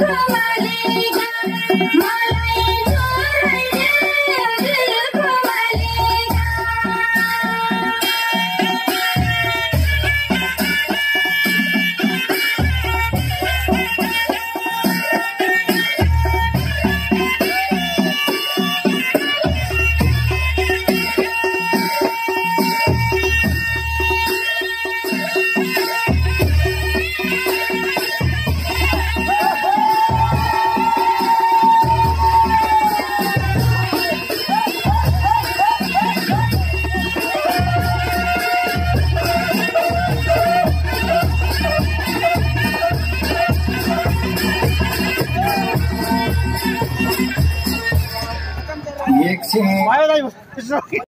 Come on, Excellent. Why?